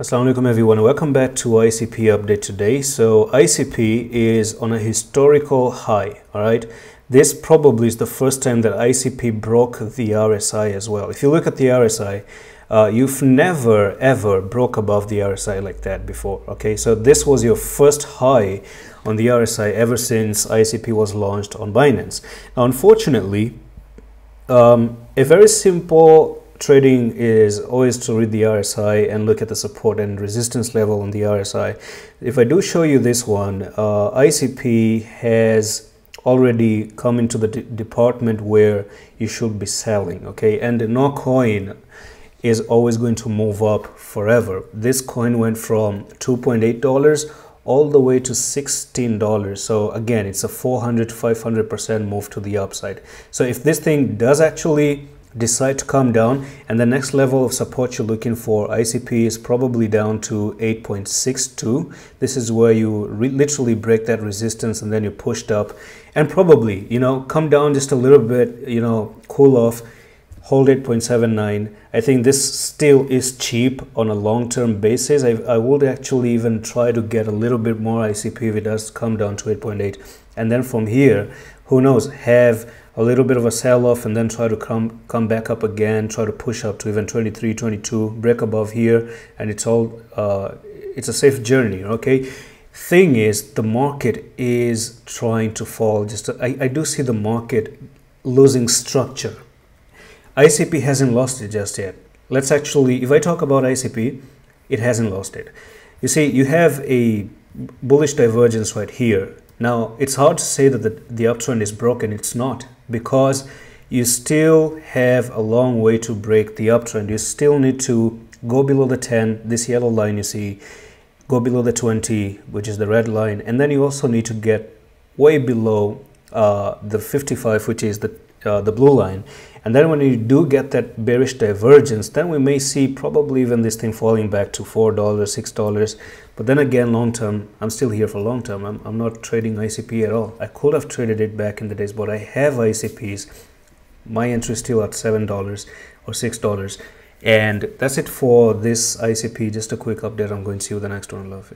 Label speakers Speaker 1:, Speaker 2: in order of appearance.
Speaker 1: Assalamu alaikum everyone. Welcome back to ICP update today. So ICP is on a historical high all right? This probably is the first time that ICP broke the RSI as well. If you look at the RSI uh, you've never ever broke above the RSI like that before okay? So this was your first high on the RSI ever since ICP was launched on Binance. Now unfortunately um, a very simple trading is always to read the RSI and look at the support and resistance level on the RSI. If I do show you this one, uh, ICP has already come into the department where you should be selling, okay? And no coin is always going to move up forever. This coin went from $2.8 all the way to $16. So again, it's a 400 500% move to the upside. So if this thing does actually decide to come down and the next level of support you're looking for ICP is probably down to 8.62 this is where you literally break that resistance and then you're pushed up. And probably you know come down just a little bit you know cool off hold 8.79 I think this still is cheap on a long-term basis. I, I would actually even try to get a little bit more ICP if it does come down to 8.8 and then from here who knows have a little bit of a sell off and then try to come come back up again try to push up to even 23 22 break above here and it's all uh, it's a safe journey okay? Thing is the market is trying to fall. Just I, I do see the market losing structure. ICP hasn't lost it just yet. Let's actually if I talk about ICP it hasn't lost it. You see you have a bullish divergence right here now, it's hard to say that the, the uptrend is broken. It's not because you still have a long way to break the uptrend. You still need to go below the 10, this yellow line you see, go below the 20, which is the red line, and then you also need to get way below uh, the 55, which is the uh, the blue line. And then when you do get that bearish divergence then we may see probably even this thing falling back to four dollars six dollars. But then again long term i'm still here for long term. I'm, I'm not trading icp at all. I could have traded it back in the days but i have icps my entry is still at seven dollars or six dollars. And that's it for this icp just a quick update. I'm going to see you the next one. Love